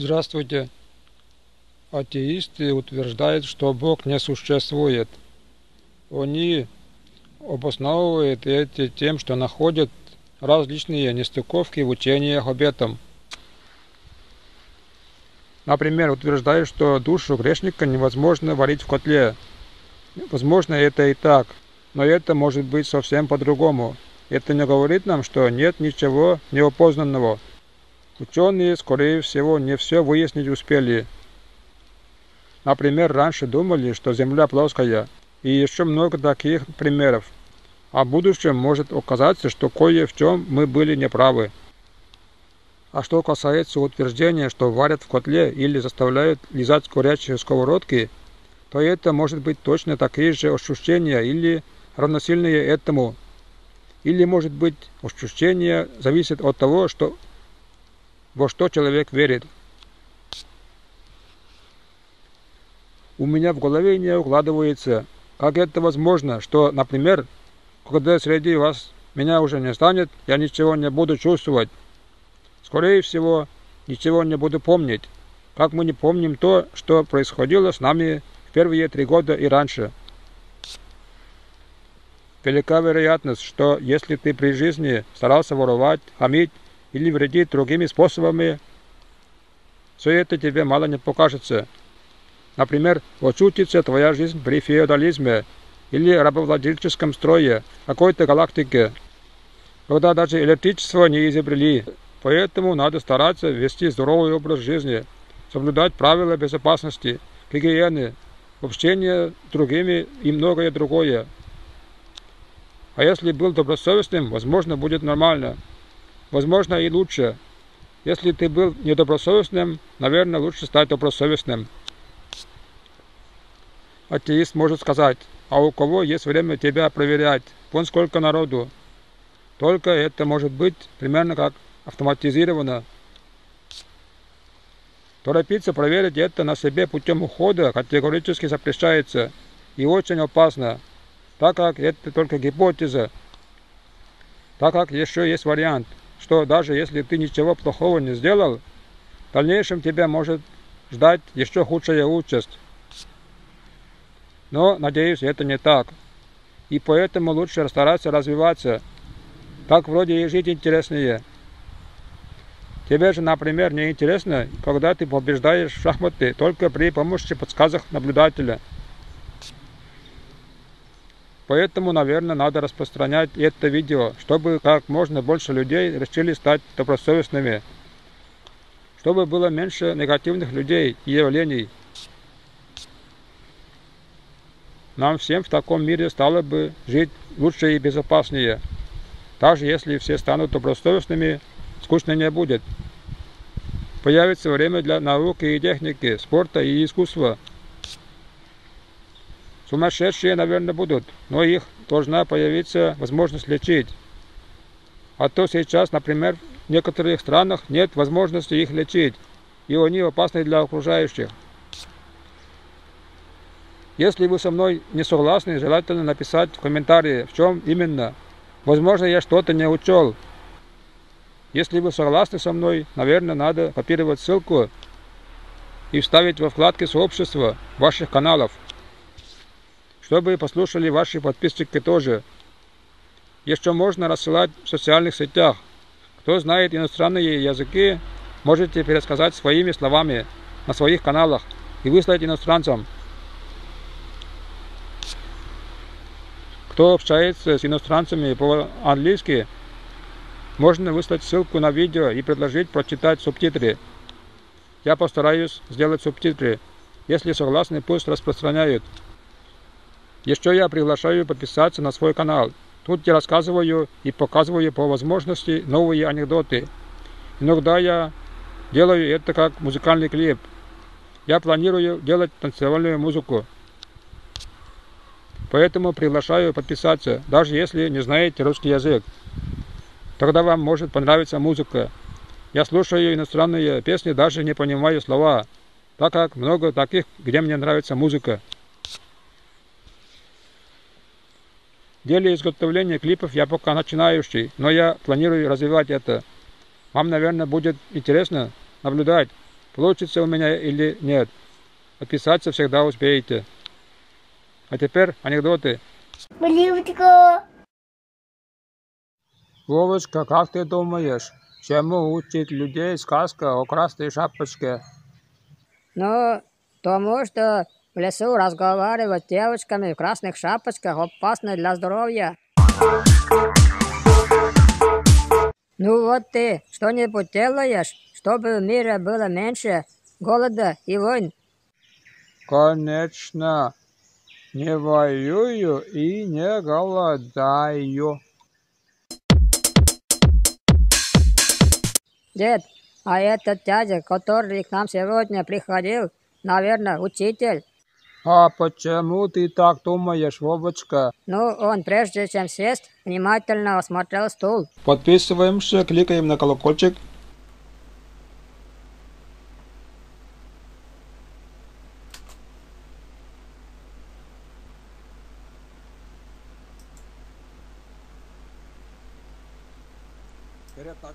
Здравствуйте. Атеисты утверждают, что Бог не существует. Они обосновывают это тем, что находят различные нестыковки в учениях об этом. Например, утверждают, что душу грешника невозможно варить в котле. Возможно, это и так, но это может быть совсем по-другому. Это не говорит нам, что нет ничего неопознанного. Ученые, скорее всего, не все выяснить успели. Например, раньше думали, что Земля плоская, и еще много таких примеров. А в будущем может оказаться, что кое в чем мы были неправы. А что касается утверждения, что варят в котле или заставляют лизать горячие сковородки, то это может быть точно такие же ощущения или равносильные этому. Или может быть ощущение зависит от того, что во что человек верит. У меня в голове не укладывается, как это возможно, что, например, когда среди вас меня уже не станет, я ничего не буду чувствовать. Скорее всего, ничего не буду помнить, как мы не помним то, что происходило с нами в первые три года и раньше. Велика вероятность, что если ты при жизни старался воровать, хамить или вредить другими способами, все это тебе мало не покажется. Например, очутится твоя жизнь при феодализме или рабовладельческом строе какой-то галактики, когда даже электричество не изобрели. Поэтому надо стараться вести здоровый образ жизни, соблюдать правила безопасности, гигиены, общения с другими и многое другое. А если был добросовестным, возможно, будет нормально. Возможно, и лучше. Если ты был недобросовестным, наверное, лучше стать добросовестным. Атеист может сказать, а у кого есть время тебя проверять? Вон сколько народу. Только это может быть примерно как автоматизировано. Торопиться проверить это на себе путем ухода категорически запрещается и очень опасно, так как это только гипотеза, так как еще есть вариант, что даже если ты ничего плохого не сделал, в дальнейшем тебя может ждать еще худшая участь. Но, надеюсь, это не так. И поэтому лучше стараться развиваться. Так вроде и жить интереснее. Тебе же, например, не интересно, когда ты побеждаешь в шахматы только при помощи подсказок наблюдателя. Поэтому, наверное, надо распространять это видео, чтобы как можно больше людей решили стать добросовестными, чтобы было меньше негативных людей и явлений. Нам всем в таком мире стало бы жить лучше и безопаснее. Даже если все станут добросовестными, скучно не будет. Появится время для науки и техники, спорта и искусства. Сумасшедшие, наверное, будут, но их должна появиться возможность лечить. А то сейчас, например, в некоторых странах нет возможности их лечить, и они опасны для окружающих. Если вы со мной не согласны, желательно написать в комментарии, в чем именно. Возможно, я что-то не учел. Если вы согласны со мной, наверное, надо копировать ссылку и вставить во вкладки сообщества ваших каналов, чтобы послушали ваши подписчики тоже. Еще можно рассылать в социальных сетях. Кто знает иностранные языки, можете пересказать своими словами на своих каналах и выслать иностранцам. Кто общается с иностранцами по-английски, можно выслать ссылку на видео и предложить прочитать субтитры. Я постараюсь сделать субтитры. Если согласны, пусть распространяют. Еще я приглашаю подписаться на свой канал. Тут я рассказываю и показываю по возможности новые анекдоты. Иногда я делаю это как музыкальный клип. Я планирую делать танцевальную музыку. Поэтому приглашаю подписаться, даже если не знаете русский язык. Тогда вам может понравиться музыка. Я слушаю иностранные песни, даже не понимаю слова, так как много таких, где мне нравится музыка. Деле изготовления клипов я пока начинающий, но я планирую развивать это. Вам, наверное, будет интересно наблюдать, получится у меня или нет. Подписаться всегда успеете. А теперь анекдоты. Блюдко. Вовочка, как ты думаешь, чему учит людей сказка о красной шапочке? Ну, тому что в лесу разговаривать с девочками в красных шапочках опасно для здоровья. Ну вот ты что-нибудь делаешь, чтобы в мире было меньше голода и войн? Конечно, не воюю и не голодаю. Дед, а этот дядя, который к нам сегодня приходил, наверное, учитель. А почему ты так думаешь, Вовочка? Ну, он прежде чем сесть, внимательно осмотрел стул. Подписываемся, кликаем на колокольчик. Вперед так.